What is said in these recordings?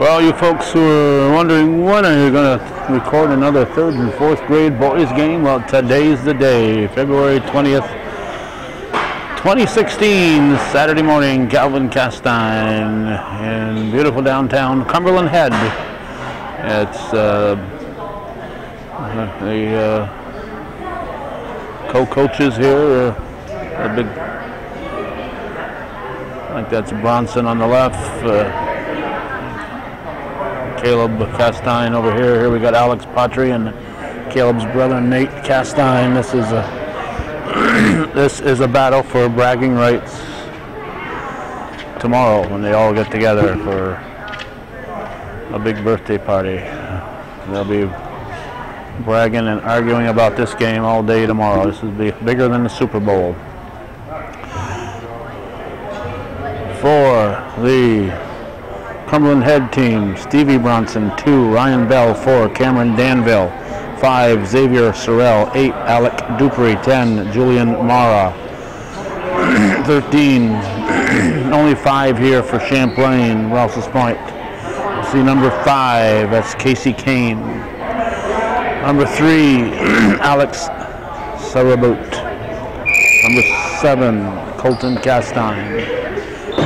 Well, you folks who are wondering when are you going to record another third and fourth grade boys game, well, today's the day, February 20th, 2016, Saturday morning, Calvin Castine in beautiful downtown Cumberland Head. It's uh, the uh, co-coaches here, uh, a big, I think that's Bronson on the left. Uh, Caleb Castine over here. Here we got Alex Patry and Caleb's brother Nate Castine. This is a this is a battle for bragging rights tomorrow when they all get together for a big birthday party. They'll be bragging and arguing about this game all day tomorrow. This will be bigger than the Super Bowl. For the Cumberland Head team, Stevie Bronson, 2, Ryan Bell, 4, Cameron Danville, 5, Xavier Sorrell, 8, Alec Dupree, 10, Julian Mara, 13, only 5 here for Champlain, Rouse's Point. See number 5, that's Casey Kane. Number 3, Alex Saraboot. Number 7, Colton Castine.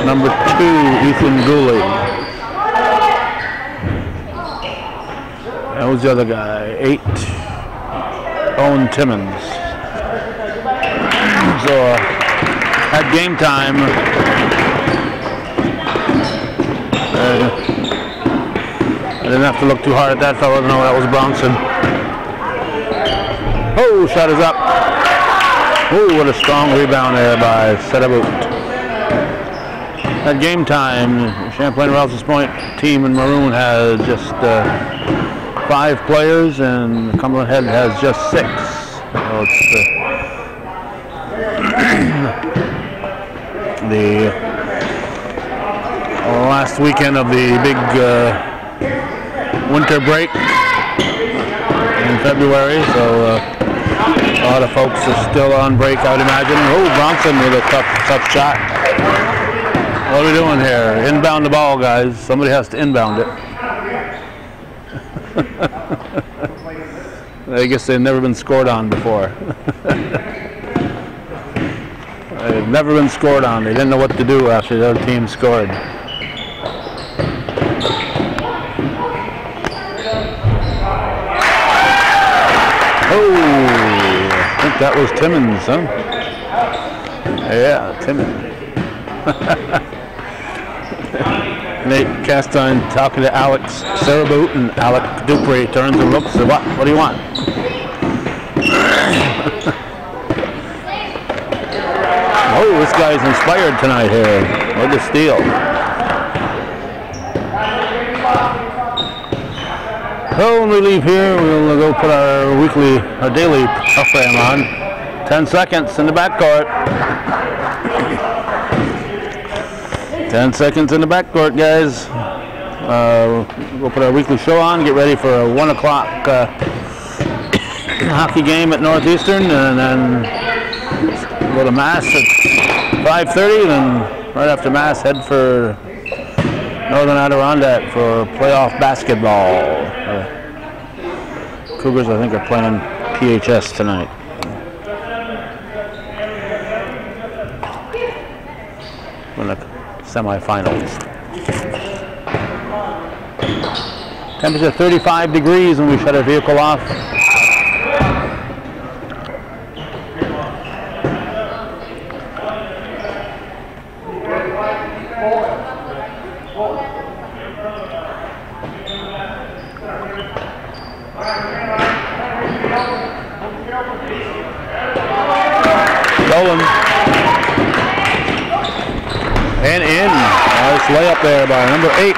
Number 2, Ethan Gooley. That was the other guy. Eight. Owen Timmons. So uh, at game time, uh, I didn't have to look too hard at that fellow to know that was Bronson. Oh, shot is up. Oh, what a strong rebound there by Saraboot. At game time, Champlain Rouse's Point team in maroon has just uh, five players, and Cumberland Head has just six. So it's the, the last weekend of the big uh, winter break in February, so uh, a lot of folks are still on break, I would imagine. Oh, Bronson with a tough, tough shot. What are we doing here? Inbound the ball, guys. Somebody has to inbound it. I guess they've never been scored on before. they've never been scored on. They didn't know what to do after the other team scored. Oh, I think that was Timmons, huh? Yeah, Timmons. Nate Castine talking to Alex Saraboot and Alec Dupree turns and looks and what? What do you want? oh, this guy's inspired tonight here. Look at steal. So when we leave here, we'll go put our weekly, our daily program on. 10 seconds in the backcourt. 10 seconds in the backcourt, guys. Uh, we'll put our weekly show on, get ready for a 1 o'clock uh, hockey game at Northeastern, and then go to Mass at 5.30, then right after Mass, head for Northern Adirondack for playoff basketball. Uh, Cougars, I think, are playing PHS tonight. Semifinals. Temperature 35 degrees when we shut our vehicle off. Layup there by number eight,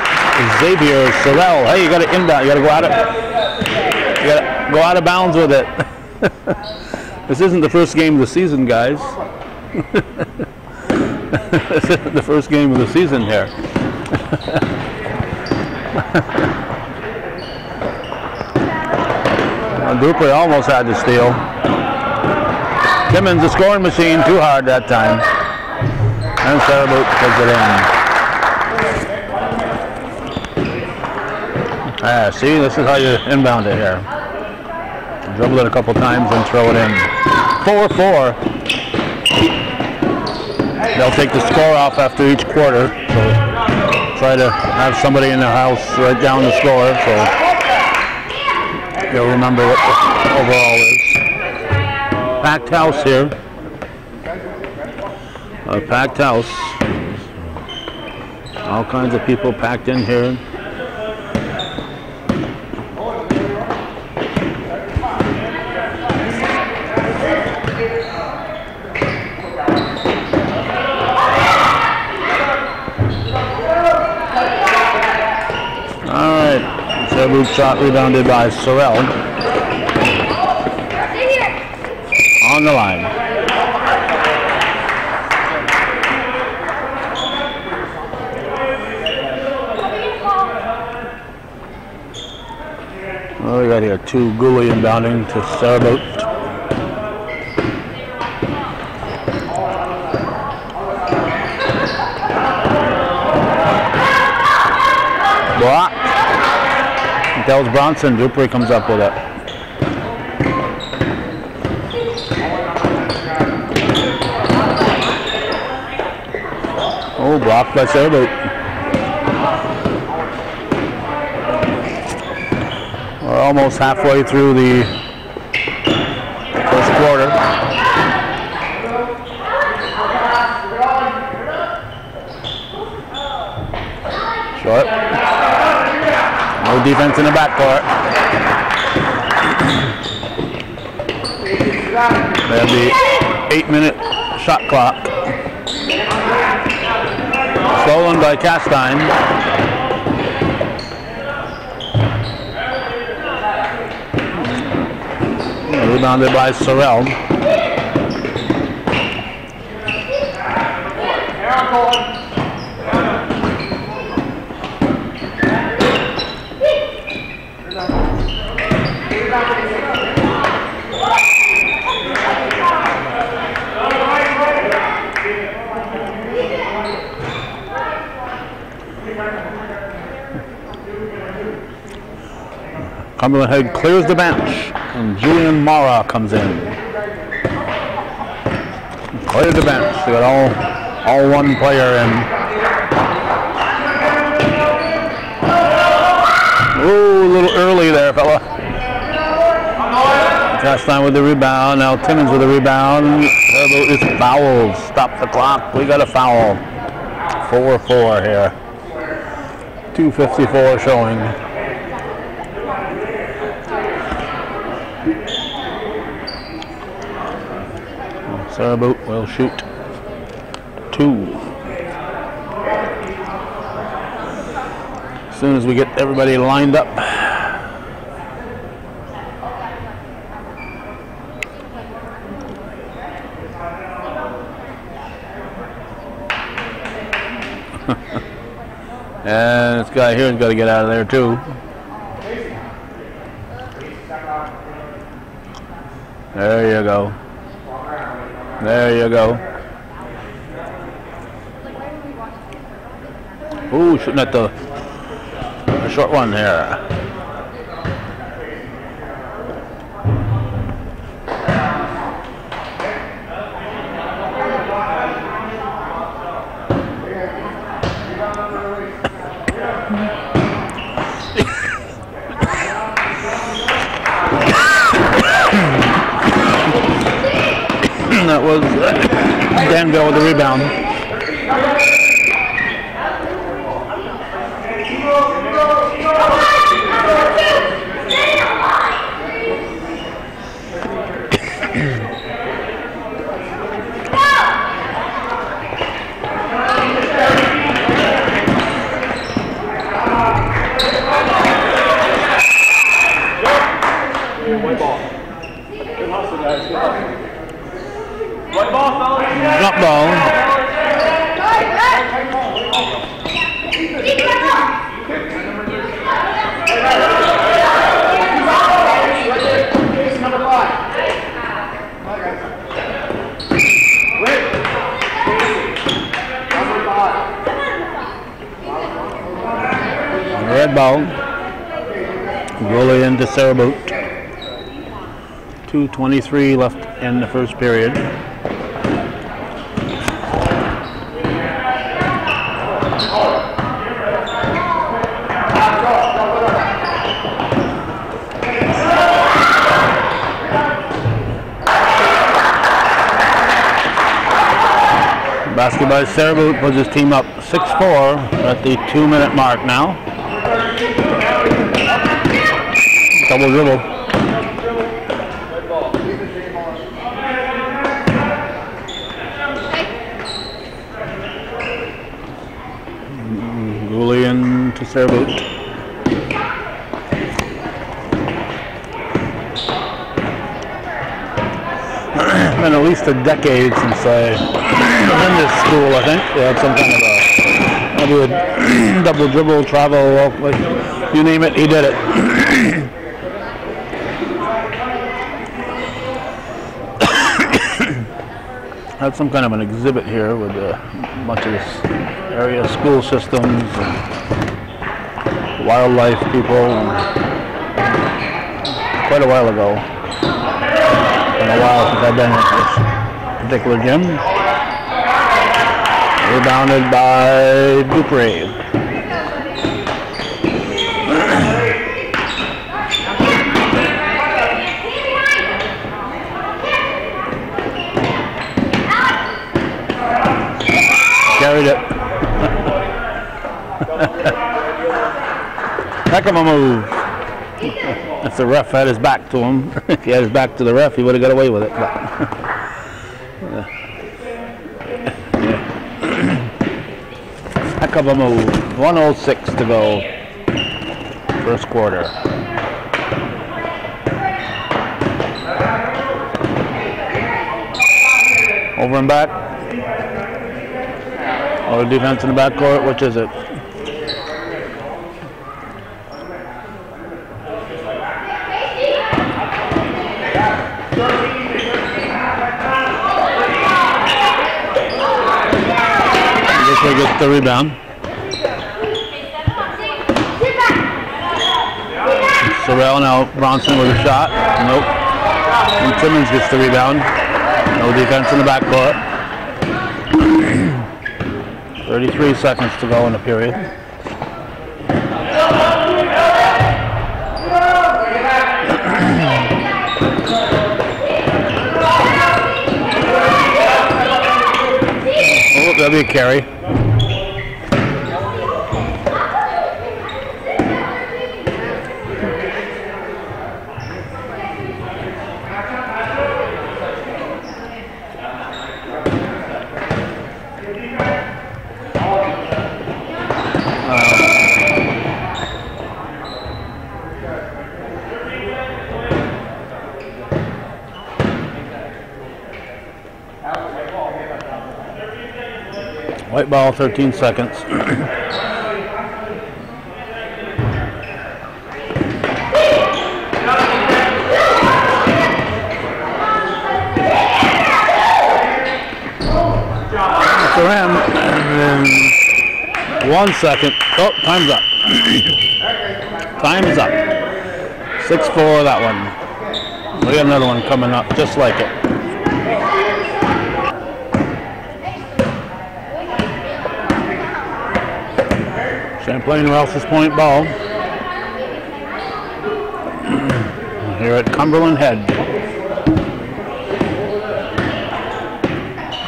Xavier Sorrell. Hey, you got to inbound. You got to go out of. You got to go out of bounds with it. this isn't the first game of the season, guys. this isn't the first game of the season here. Dupree almost had to steal. Timmons, the scoring machine, too hard that time. And Sarah puts it in. Ah, see, this is how you inbound it here. Dribble it a couple times and throw it in. 4-4. They'll take the score off after each quarter. So try to have somebody in the house write down the score so you'll remember what the overall is. Packed house here. A packed house. All kinds of people packed in here. All loop shot rebounded by Sorrell. On the line. Well, we got here two Gooley inbounding to Saraboot. Block. Was Bronson. Dupree comes up with it. Oh, blocked by Saraboot. We're almost halfway through the first quarter. Short. No defense in the backcourt. They have the eight-minute shot clock. Stolen by Castine. Rebounded by Sorrell. Cumberland Head clears the bench, and Julian Mara comes in. Cleared the bench. They got all, all one player in. Ooh, a little early there, fella. Castine with the rebound. Now Timmons with the rebound. It's fouled. Stop the clock. We got a foul. 4-4 here. 254 showing. Saraboot will shoot two. As soon as we get everybody lined up. and this guy here's got to get out of there too. There you go. There you go. Ooh, shooting at the, the uh, short one here. That was Danville with the rebound. Drop ball. Red ball. Goalie into Sarah 2.23 left in the first period. Basket by Sarah puts his team up 6-4 at the two minute mark now. Double dribble. Julian to Sarah been at least a decade since I was in this school, I think. They had some kind of a, a double dribble, travel, like, you name it, he did it. had some kind of an exhibit here with a bunch of this area school systems and wildlife people. And quite a while ago a while since I've been at this particular gym. Rebounded by Dupree. Carried it. Heck of a move. The ref had his back to him, if he had his back to the ref, he would have got away with it. But. Heck of a move. 106 to go. First quarter. Over and back. Or defense in the backcourt. Which is it? Gets the rebound. Sorrell now Bronson with a shot. Nope. And Timmons gets the rebound. No defense in the backcourt. 33 seconds to go in the period. oh, that'll be a carry. White ball, 13 seconds. one second. Oh, time's up. Time is up. 6-4 that one. We got another one coming up just like it. Champlain Rouse's Point ball. Here at Cumberland Head.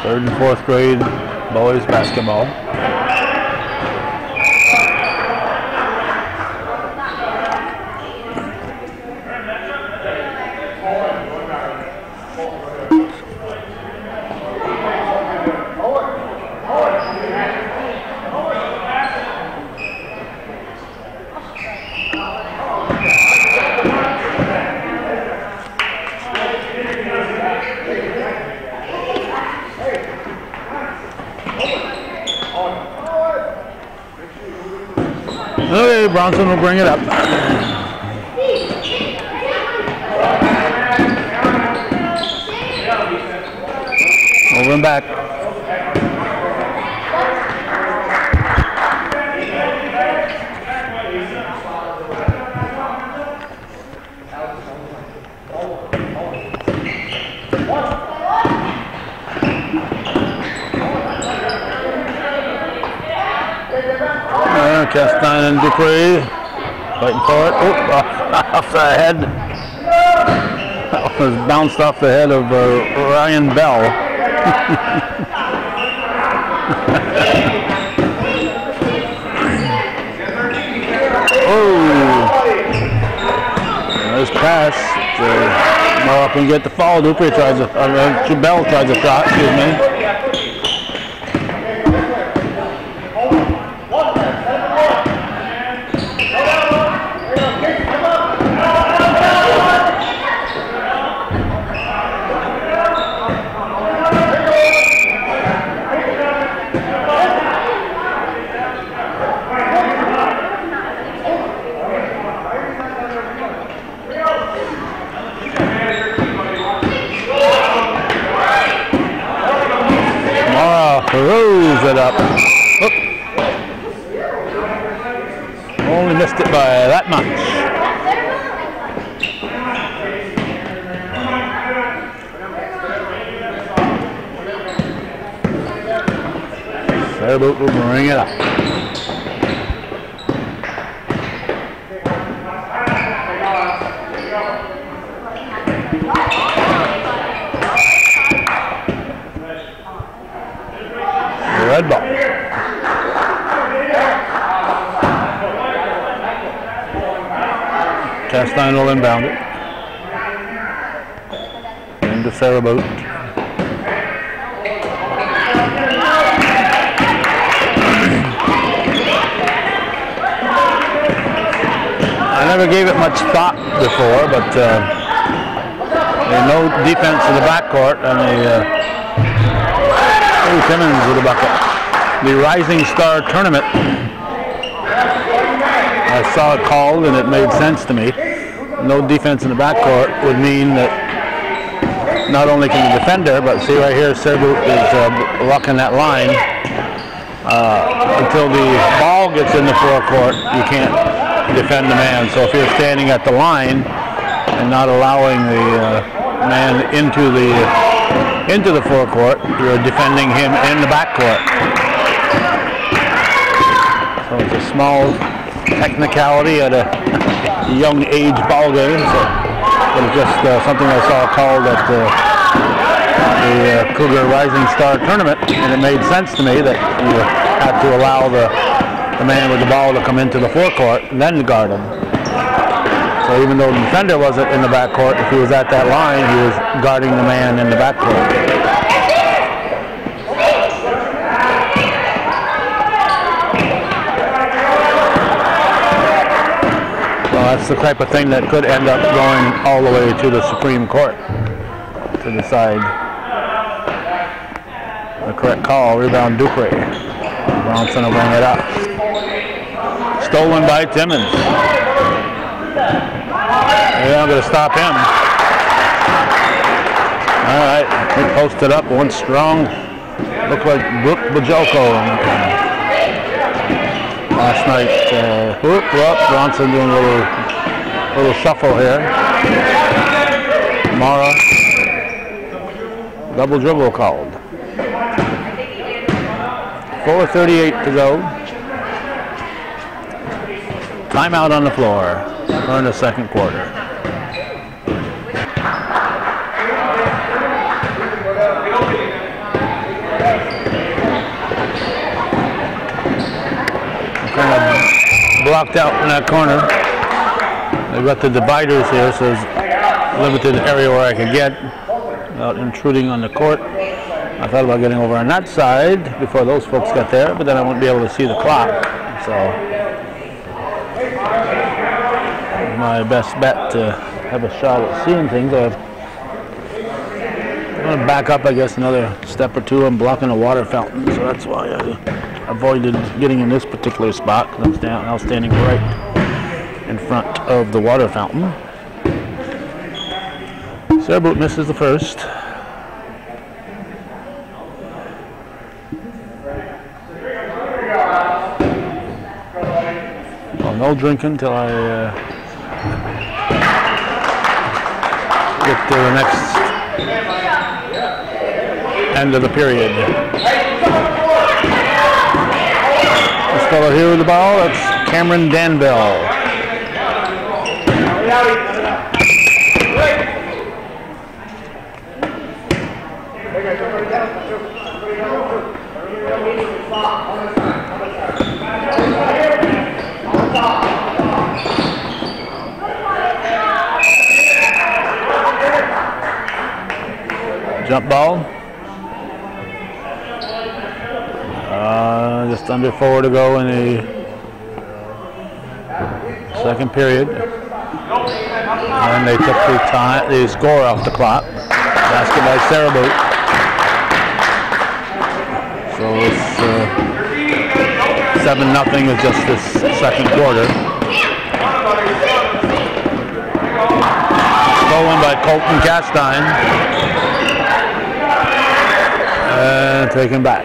Third and fourth grade boys basketball. Bronson will bring it up. And back. Castine and Dupree fighting for it. Oh, off the head. That was bounced off the head of uh, Ryan Bell. oh, nice pass. Uh, more up and get the fall. Dupree tries a, uh, Bell tries a shot, excuse me. throws it up. Oop. Only missed it by that much. Saraboot will bring it up. red ball. Castine will inbound it. Into Saraboot. I never gave it much thought before, but uh, no defense in the backcourt and the uh, Timmons with a bucket the Rising Star Tournament. I saw it called and it made sense to me. No defense in the backcourt would mean that not only can the defender, but see right here, Serbu is uh, blocking that line. Uh, until the ball gets in the forecourt, you can't defend the man. So if you're standing at the line and not allowing the uh, man into the into the forecourt, you're defending him in the backcourt. So it's a small technicality at a young age ball game. So it was just uh, something I saw called at the, the uh, Cougar Rising Star Tournament, and it made sense to me that you had to allow the, the man with the ball to come into the forecourt and then guard him. So even though the defender wasn't in the backcourt, if he was at that line, he was guarding the man in the backcourt. That's the type of thing that could end up going all the way to the Supreme Court to decide the correct call. Rebound Dupree. Bronson will bring it up. Stolen by Timmons. They're not going to stop him. All right, he posted up one strong. Looked like Brooke Bajoko night. Uh, whoop, whoop, Bronson doing a little, little shuffle here. Mara, double dribble called. 4.38 to go. Timeout on the floor. We're in the second quarter. Blocked out in that corner. They've got the dividers here, so there's limited area where I could get without intruding on the court. I thought about getting over on that side before those folks got there, but then I wouldn't be able to see the clock. So my best bet to have a shot at seeing things. I'm going to back up, I guess, another step or two. I'm blocking a water fountain, so that's why I avoided getting in this particular spot because I'm stand, now standing right in front of the water fountain. Saraboot misses the first. Well, no drinking until I uh, get to the next end of the period. This fellow here with the ball, that's Cameron Danville. Jump ball. Just under four to go in the second period. And they took the time, the score off the clock. Basket by Saraboot. So it's uh, seven nothing is just this second quarter. Stolen by Colton Castine. And taken back.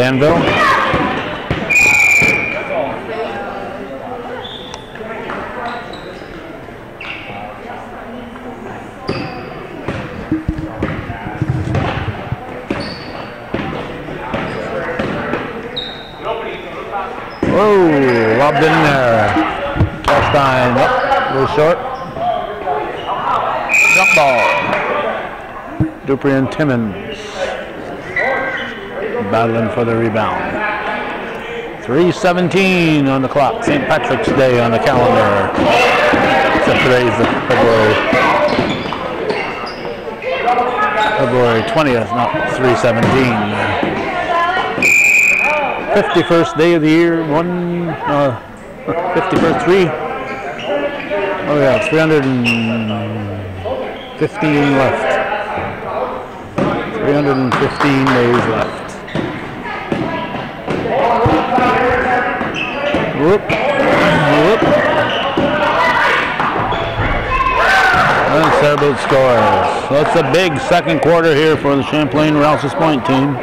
Danville. Whoa, oh, lobbed in there. Castine, up, a little short. Jump ball. Dupree and Timmons battling for the rebound. 3.17 on the clock. St. Patrick's Day on the calendar. Except today's the February, February 20th, not 3.17. 51st day of the year, one, uh, 51st, three, oh yeah, 315 left. 315 days left. Whoop. Whoop. And Sarah scores. It's a big second quarter here for the Champlain Rouse's Point team.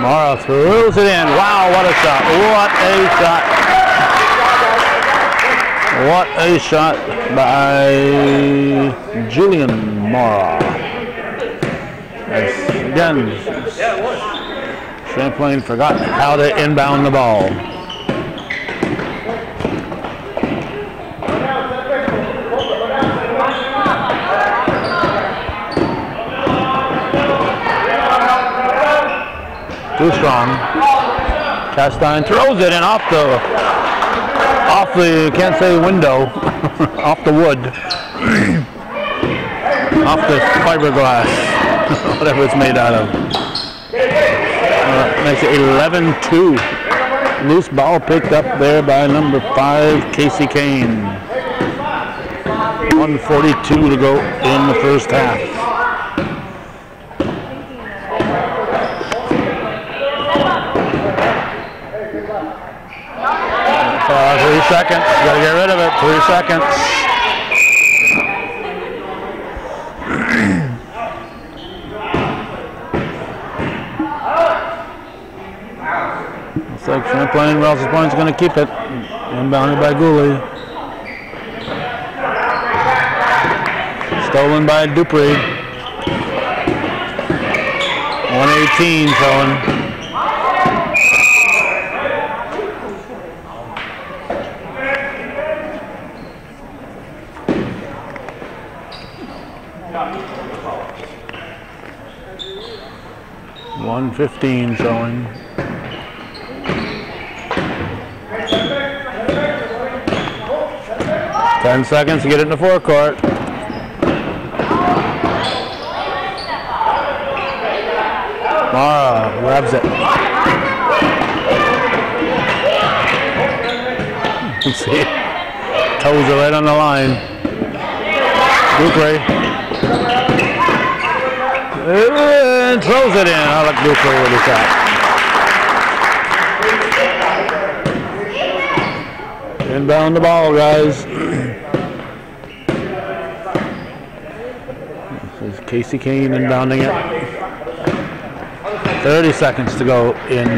Mara throws it in. Wow, what a shot. What a shot. What a shot by Julian Mara. As again, Champlain forgot how to inbound the ball. Too strong. Castine throws it in off the off the can't say window, off the wood, off the fiberglass, whatever it's made out of. Uh, makes it 11-2. Loose ball picked up there by number five, Casey Kane. 142 to go in the first half. seconds. Gotta get rid of it. Three seconds. Looks like Champlain Rouse's point's going to keep it. Inbounded by Gooley. Stolen by Dupree. 118 Cohen. 15 showing. Ten seconds to get it in the forecourt. Mara grabs it. see, toes are right on the line. Dupree and throws it in. Alec Dupree with the shot. Inbound the ball, guys. this is Casey Kane inbounding it. 30 seconds to go in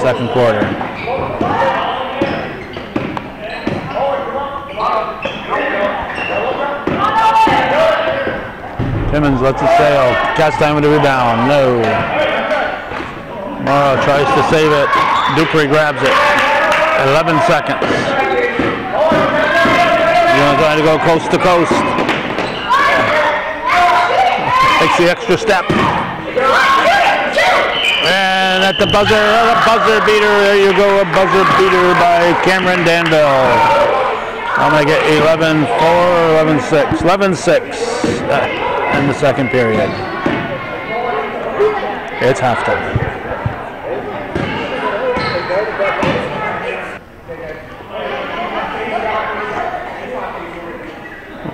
second quarter. Timmons lets it sail. Castine with the rebound. No. Morrow tries to save it. Dupree grabs it. 11 seconds. You want to go coast to coast. Takes the extra step. And at the buzzer, a buzzer beater. There you go, a buzzer beater by Cameron Danville. I'm going to get 11 4, 11 6. 11 6 uh, in the second period. It's halftime.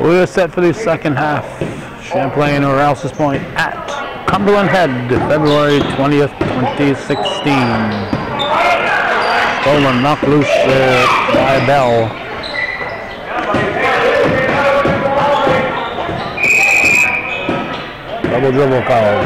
We're set for the second half. Champlain or Rouse's Point at Cumberland Head, February 20th, 2016. Stolen, knocked loose uh, by Bell. Double dribble call.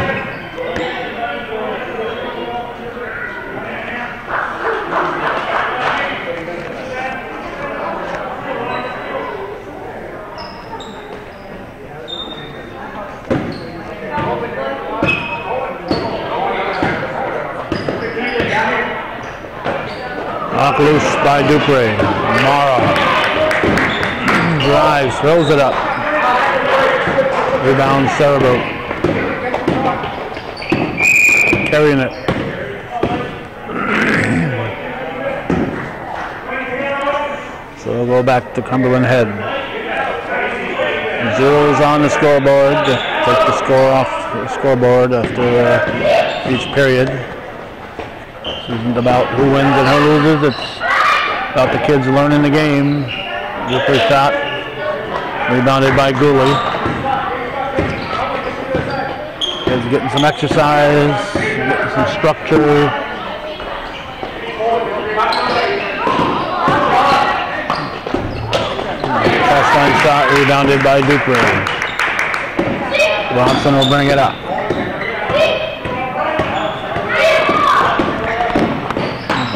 Knocked loose by Dupree. Mara drives, throws it up. Rebound Sarabo. Carrying it. So we'll go back to Cumberland Head. Zeros on the scoreboard. Take the score off the scoreboard after uh, each period. This isn't about who wins and who loses. It's about the kids learning the game. Ripper shot. Rebounded by Gooley. Kids getting some exercise, some structure. Fast line shot rebounded by Dupree. Bronson will bring it up.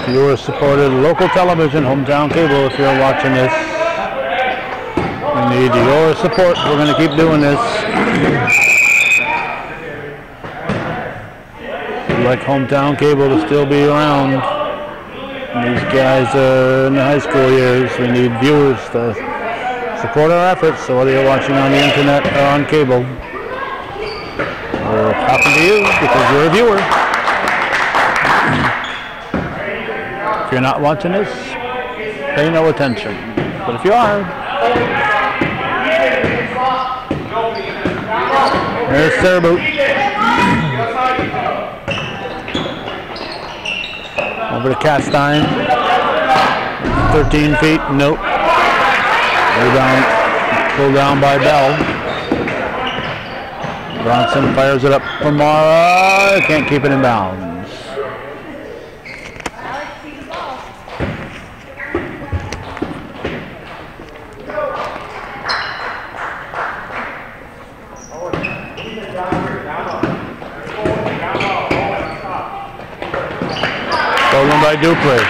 Viewer supported local television, hometown cable if you're watching this. We need your support. We're going to keep doing this. Like hometown cable to still be around. These guys are in the high school years. We need viewers to support our efforts. So whether you're watching on the internet or on cable, we're talking to you because you're a viewer. If you're not watching this, pay no attention. But if you are, there's Sarah Over to Castine. 13 feet, nope. Rebound, pulled down by Bell. Bronson fires it up for Mara. Can't keep it in bounds. By Dupree.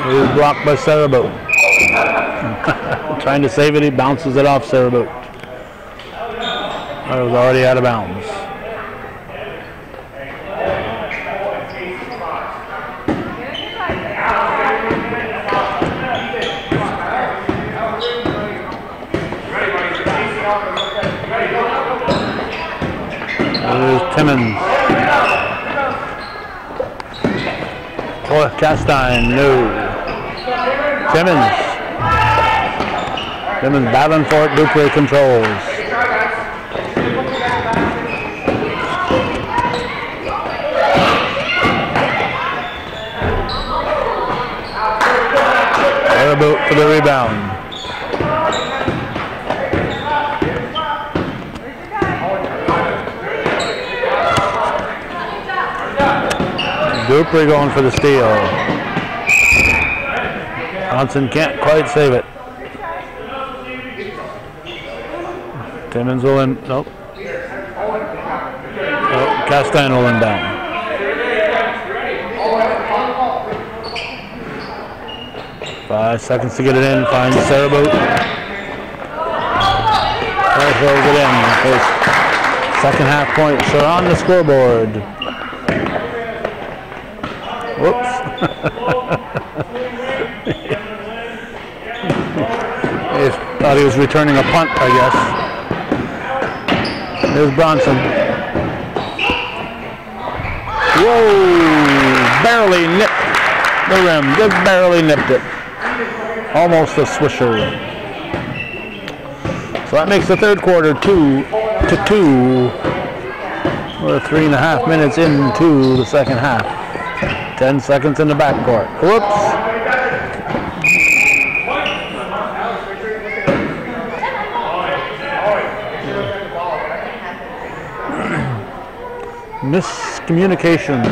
It is blocked by Sarabo. Trying to save it, he bounces it off Sarabo. It was already out of bounds. Timmons. Oh, Castine, no. Timmons. Timmons battling for it. Dupree controls. Airboat for the rebound. Dupree going for the steal. Johnson can't quite save it. Timmons will in. Nope. Nope. Castine will inbound. Five seconds to get it in. Finds Saraboot. throws it in. Second half points are on the scoreboard. Whoops. he thought he was returning a punt, I guess. There's Bronson. Whoa! Barely nipped the rim. Just barely nipped it. Almost a swisher. So that makes the third quarter two to two. We're three and a half minutes into the second half. Ten seconds in the backcourt. Whoops. Miscommunication.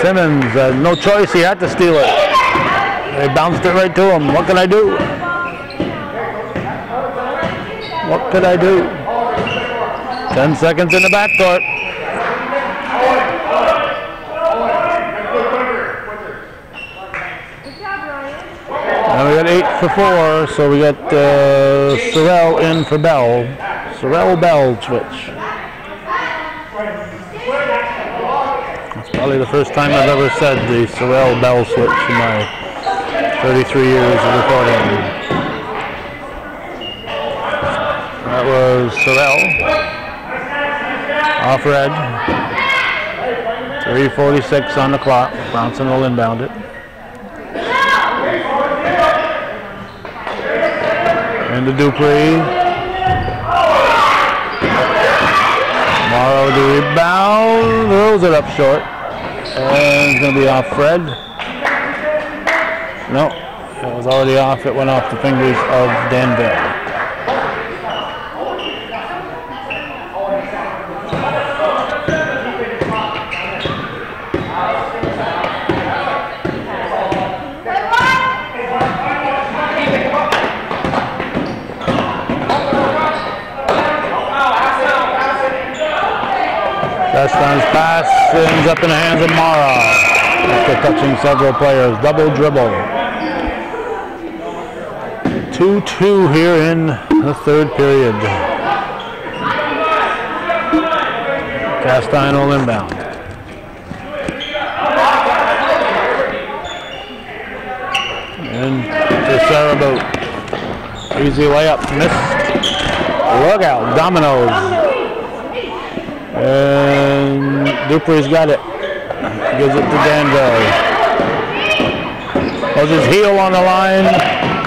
Timmons, uh, no choice, he had to steal it. They bounced it right to him. What can I do? What could I do? 10 seconds in the backcourt. And we got eight for four, so we got uh, Sorrell in for Bell. Sorrell Bell switch. It's probably the first time I've ever said the Sorrell Bell switch in my 33 years of recording. Was Sorrell. Off red. 346 on the clock. Bronson will inbound it. Into Dupree. Morrow the rebound. Throws it up short. And it's going to be off Fred. No, it was already off. It went off the fingers of Danville. Castine's pass ends up in the hands of Mara after touching several players. Double dribble. 2-2 here in the third period. Castine will inbound. And to Saraboot. Easy layup, missed. Look out, dominoes. And Dupree's got it. Gives it to Danville. Was his heel on the line?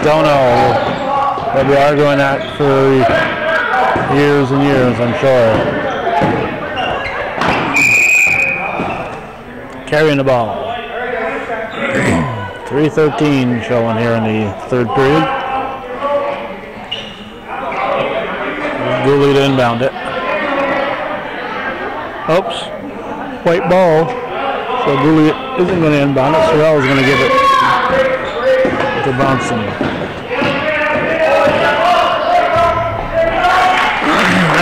Don't know. They'll be arguing that for years and years, I'm sure. Carrying the ball. 3.13 showing here in the third period. Dooley to inbound it. Oops. White ball. So Dooley isn't going to inbound it. Sorrell is going to give it to Bronson.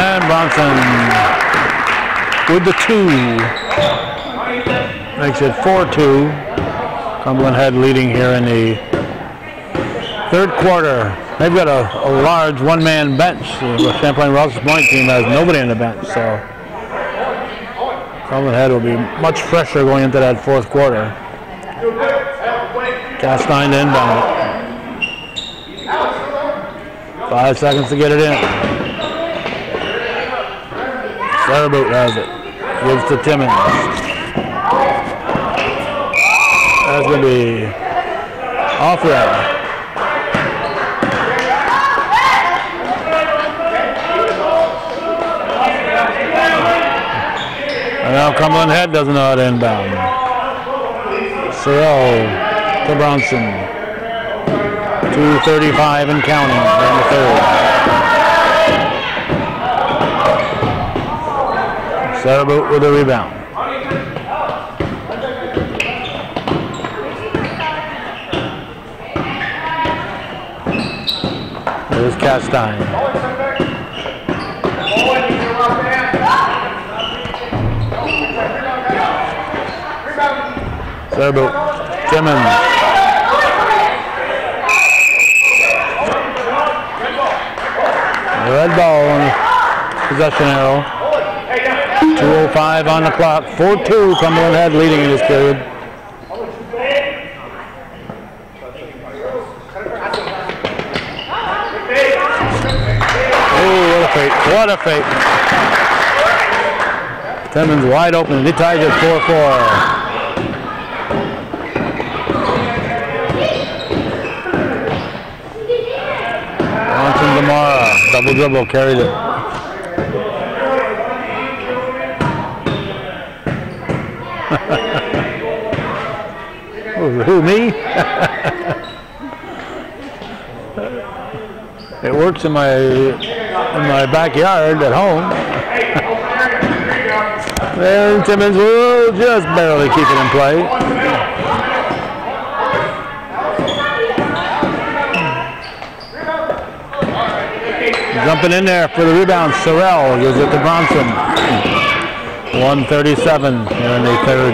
And Bronson with the two. Makes it 4-2. Cumberland Head leading here in the third quarter. They've got a, a large one-man bench. The Champlain Rouse's Point team has nobody on the bench, so Cumberland Head will be much fresher going into that fourth quarter. Castine to inbound. Five seconds to get it in. Saraboot has it. Gives to Timmons. That's going to be off red. Now Cumberland Head doesn't know how to inbound. Sorrell to Bronson. 235 and counting in the third. Saraboot with a rebound. There's Castine. Serbu. Timmons. Red ball on the possession arrow. 2.05 on the clock. 4-2 Cumberland Head leading in this period. Oh, what a fake. What a fake. Timmons wide open. He ties it 4-4. Demara, double dribble, carried it. who, me? it works in my in my backyard at home. and Timmons will just barely keep it in play. Jumping in there for the rebound, Sorrell gives it to Bronson. 137 here in the third,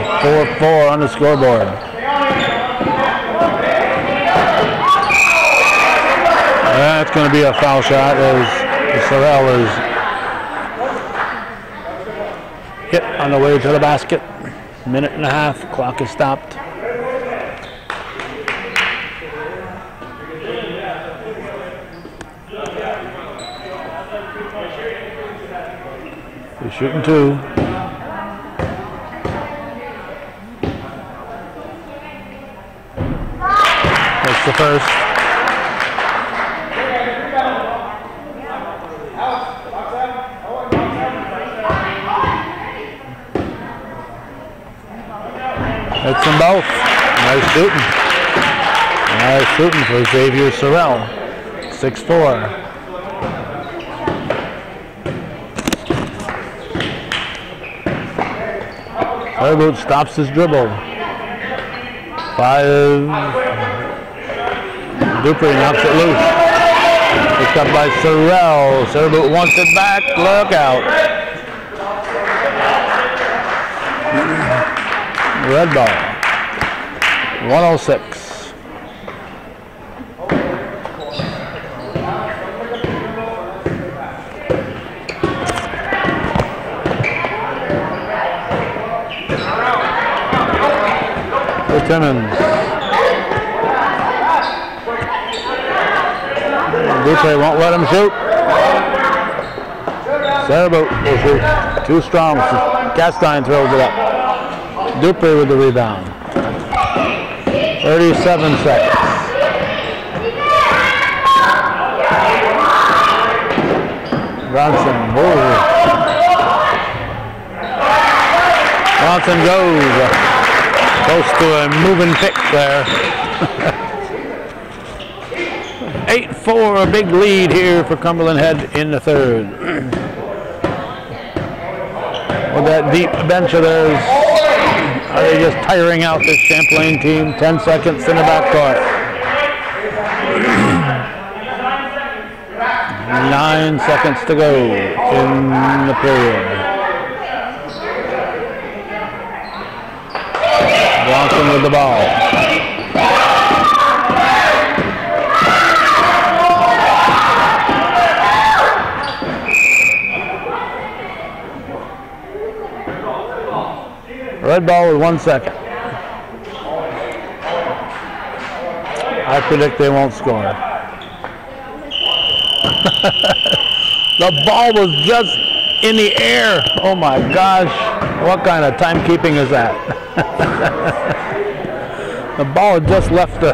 4-4 on the scoreboard. That's going to be a foul shot as Sorrell is hit on the way to the basket. Minute and a half, clock is stopped. Shooting two. That's the first. Hits them both. Nice shooting. Nice shooting for Xavier Sorrell. 6-4. Saraboot stops his dribble. Five. Dupree knocks it loose. Picked up by Sorrell. Saraboot wants it back. Look out. Red ball. 106. For Timmons. Dupree won't let him shoot. Saraboot will shoot. Too strong. Castine throws it up. Dupree with the rebound. 37 seconds. Bronson. Whoa. Bronson goes. Close to a moving pick there. 8-4, a big lead here for Cumberland Head in the third. With that deep bench of theirs, are they just tiring out this Champlain team? 10 seconds in the backcourt. Nine seconds to go in the period. Bronson with the ball. Red ball with one second. I predict they won't score. the ball was just in the air. Oh my gosh. What kind of timekeeping is that? the ball just left the,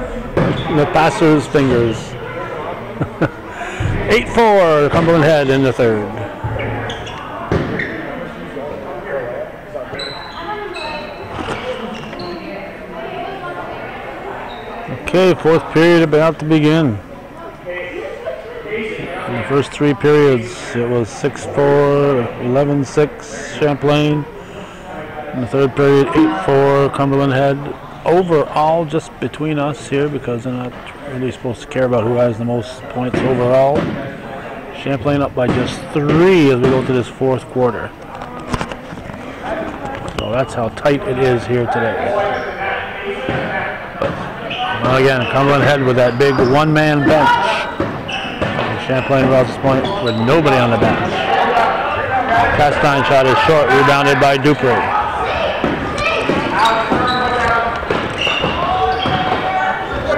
the passer's fingers. 8-4 Cumberland Head in the third. Okay, fourth period about to begin. In the first three periods, it was 6-4, 11-6 Champlain. In the third period, 8-4 Cumberland Head. Overall, just between us here, because they're not really supposed to care about who has the most points overall. Champlain up by just three as we go to this fourth quarter. So that's how tight it is here today. Well, again, Cumberland Head with that big one-man bench. Champlain Rouse's Point with nobody on the bench. Castine shot is short, rebounded by Dupree.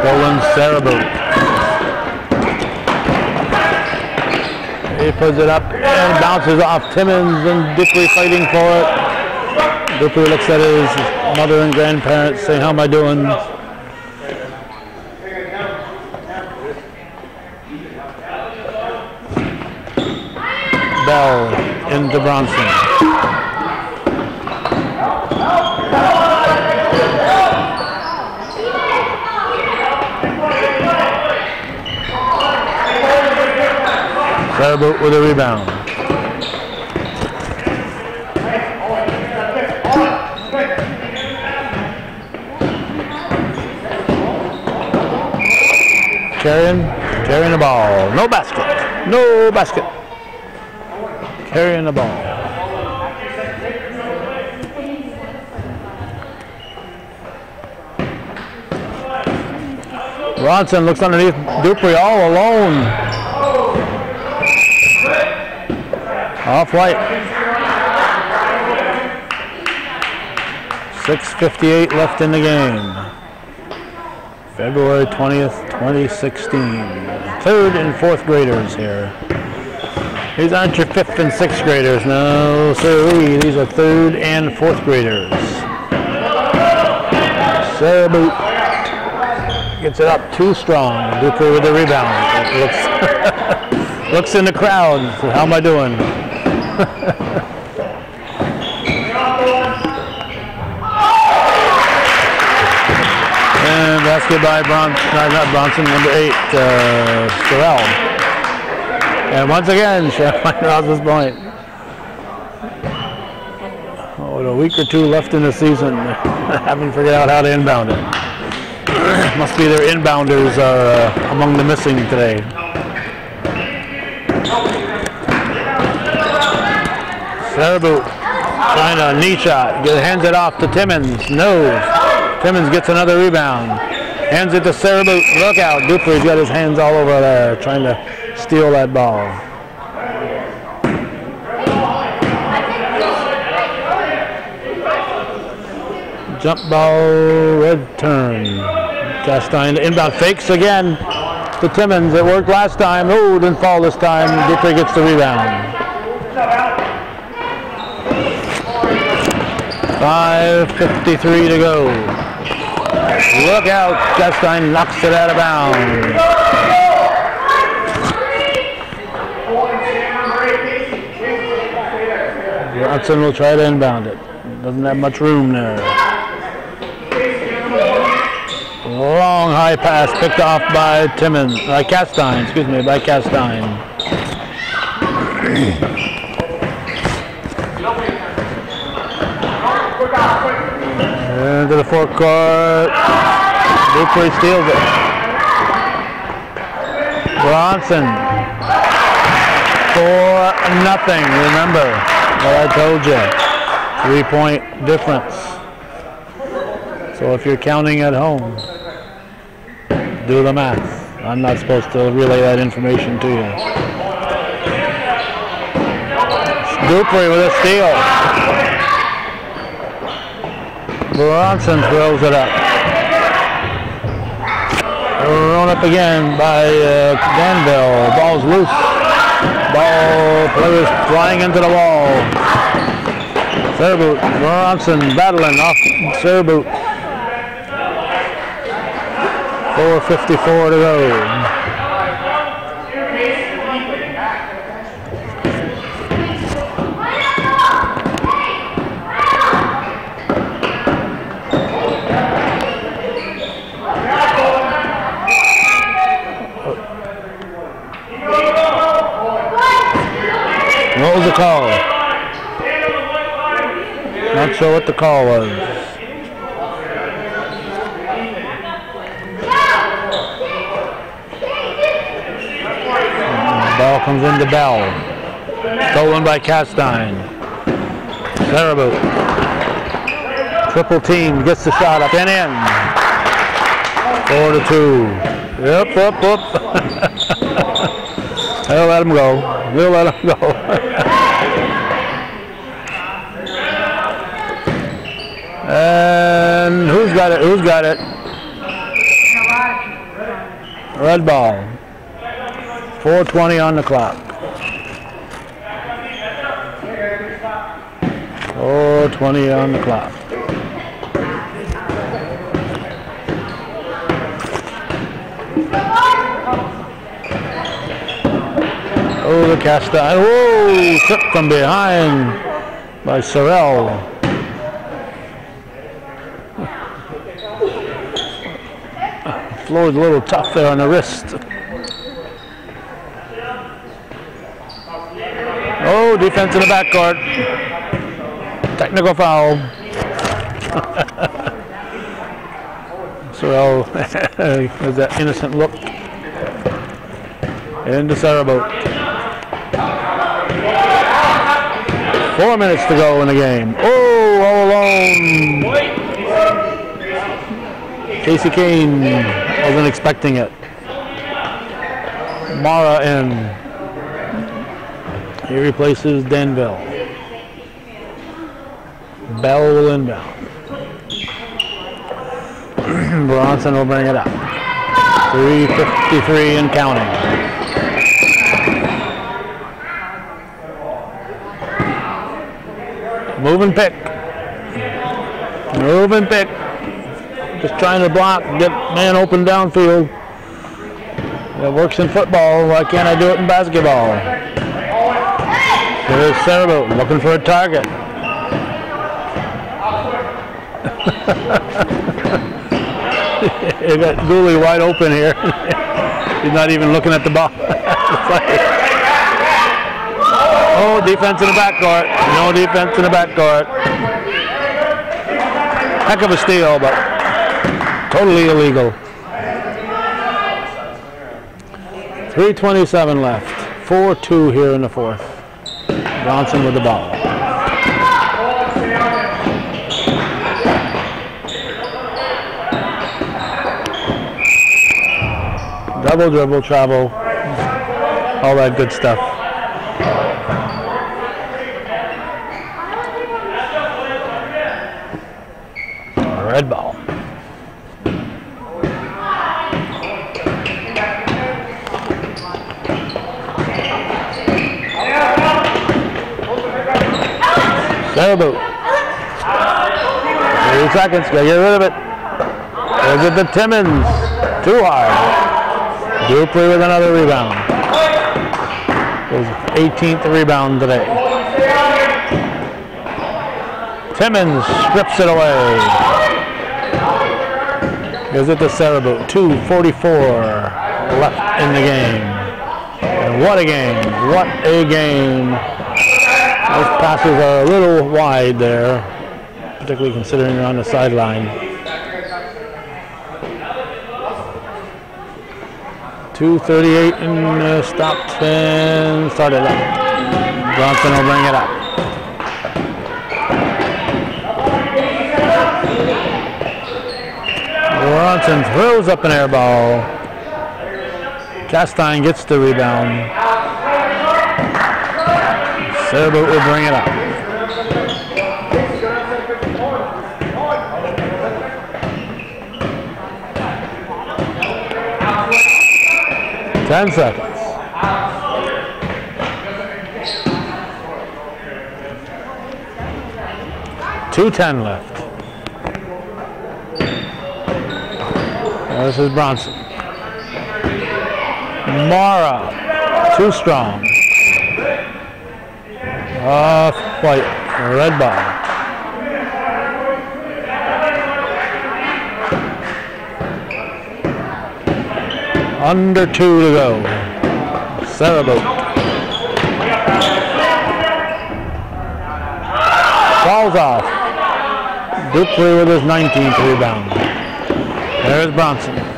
Stolen Sarah He puts it up and bounces off Timmons and Dupree fighting for it. Dupree looks at his mother and grandparents saying, how am I doing? Bell into Bronson. With a rebound. Carrying, carrying the ball. No basket. No basket. Carrying the ball. Bronson looks underneath Dupree all alone. Off white. 6.58 left in the game. February 20th, 2016. Third and fourth graders here. These aren't your fifth and sixth graders. No, sir. These are third and fourth graders. Saraboot gets it up too strong. Dupree with the rebound. Looks, looks in the crowd. How am I doing? And basket by Bronson, not Bronson, number eight, uh, Sorrell. And once again, Champlain Rouse's Point. Oh, with a week or two left in the season, haven't figured out how to inbound it. Must be their inbounders are uh, among the missing today. Faribault trying a knee shot, hands it off to Timmons, no. Timmons gets another rebound. Hands it to Faribault, look out, Dupree's got his hands all over there trying to steal that ball. Jump ball, red turn. Castine inbound fakes again to Timmons. It worked last time. Oh, didn't fall this time. Dupree gets the rebound. 5.53 to go. Look out, Castine knocks it out of bounds. Hudson will try to inbound it. Doesn't have much room there. Long high pass picked off by Timmons, by Castine, excuse me, by Castine. Into the fourth forecourt. Dupree steals it. Bronson. For nothing, remember. what I told you, three-point difference. So if you're counting at home, do the math. I'm not supposed to relay that information to you. Dupree with a steal. Bronson throws it up. Thrown up again by uh, Danville. Ball's loose. Ball players flying into the wall. Saraboot, Bronson battling off Saraboot. 4.54 to go. The call? Not sure what the call was. The ball comes into Bell. Stolen by Castine. Faribault. Triple team gets the shot up and in. Four to two. Yep, up, up. They'll let him go. We'll let him go. and who's got it? Who's got it? Red ball. 420 on the clock. 420 on the clock. Oh, the cast iron. Whoa! From behind by Sorrell. Floor's a little tough there on the wrist. Oh, defense in the backcourt. Technical foul. Sorrell has that innocent look. Into Saraboot. Four minutes to go in the game. Oh, all alone. Casey Kane wasn't expecting it. Mara in. He replaces Danville. Bell will inbound. Bronson will bring it up. 353 and counting. Moving pick. Move and pick. Just trying to block, get man open downfield. It works in football. Why can't I do it in basketball? There's Saraboot looking for a target. you got Dooley wide open here. He's not even looking at the ball. oh, defense in the backcourt. No defense in the backcourt. Heck of a steal, but totally illegal. 327 left. 4-2 here in the fourth. Johnson with the ball. Double dribble, travel, all that good stuff. red ball. Saraboot. Seconds, gotta get rid of it. There's it the Timmons. Too hard. Dupree with another rebound. His 18th rebound today. Timmons strips it away. Goes it the Saraboot. 2.44 left in the game. And what a game. What a game. Those passes are a little wide there, particularly considering they're on the sideline. Two thirty-eight in the stop ten. Started up. Johnson will bring it up. Bronson throws up an air ball. Castine gets the rebound. Saraboot will bring it up. Ten seconds. Two ten left. this is Bronson. Mara, too strong. Off white, red ball. Under two to go. Saraboot. Falls off. Dupree with his 19th rebound. There's Bronson.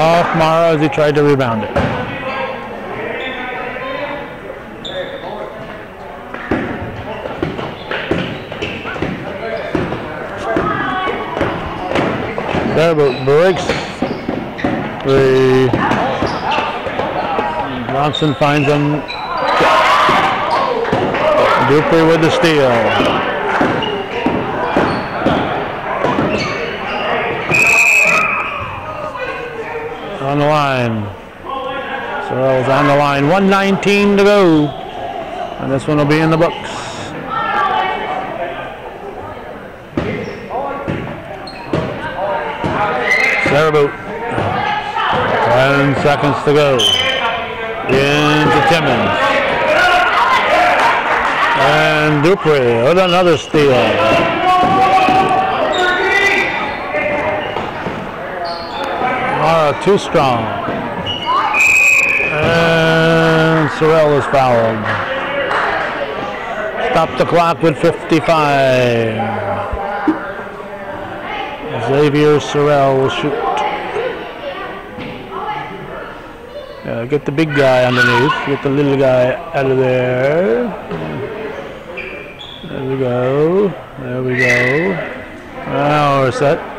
off Mara as he tried to rebound it. There, but breaks the Johnson finds him. Dupree with the steal. On the line. Sorrell's on the line. 119 to go. And this one will be in the books. Sarah 10 seconds to go. Into Timmons. And Dupree with another steal. Too strong. And Sorrell is fouled. Stop the clock with 55. Xavier Sorrell will shoot. Uh, get the big guy underneath. Get the little guy out of there. There we go. There we go. Now we're set.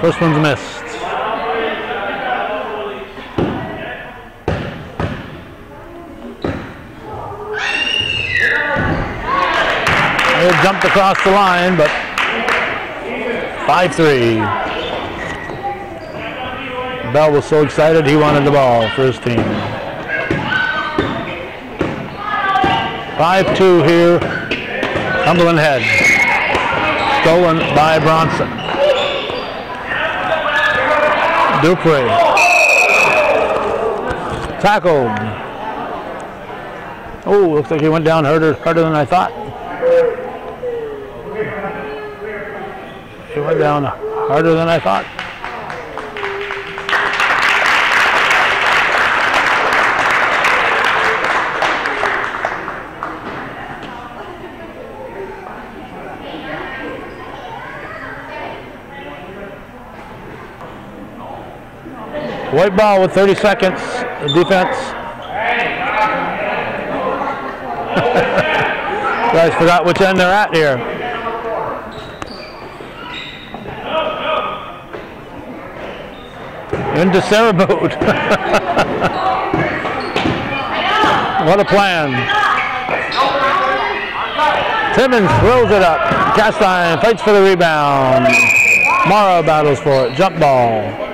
First one's missed. They jumped across the line, but 5-3. Bell was so excited he wanted the ball for his team. 5-2 here. Cumberland Head. Stolen by Bronson. Dupree. Tackled. Oh, looks like he went down harder, harder than I thought. He went down harder than I thought. White ball with 30 seconds. Defense. guys forgot which end they're at here. Into Saraboot. what a plan. Timmons throws it up. Castine fights for the rebound. Morrow battles for it. Jump ball.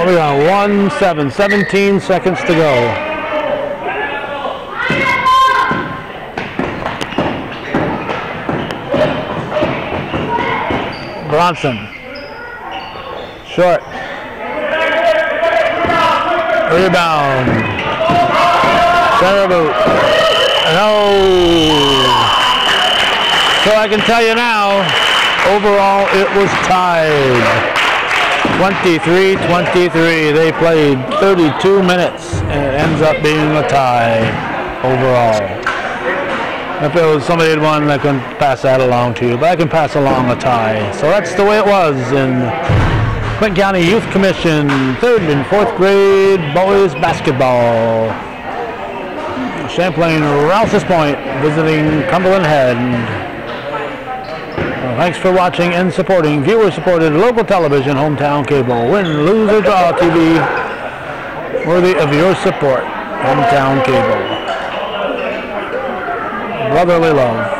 What we got? 1 7, 17 seconds to go. Bronson. Short. Rebound. Center boot. No. So I can tell you now, overall it was tied. 23-23. They played 32 minutes and it ends up being a tie overall. If it was somebody had won, I can pass that along to you, but I can pass along a tie. So that's the way it was in Clinton County Youth Commission, third and fourth grade boys basketball. Champlain Rouse's Point visiting Cumberland Head. Thanks for watching and supporting viewer-supported local television, hometown cable. Win, lose, or draw TV. Worthy of your support, hometown cable brotherly love.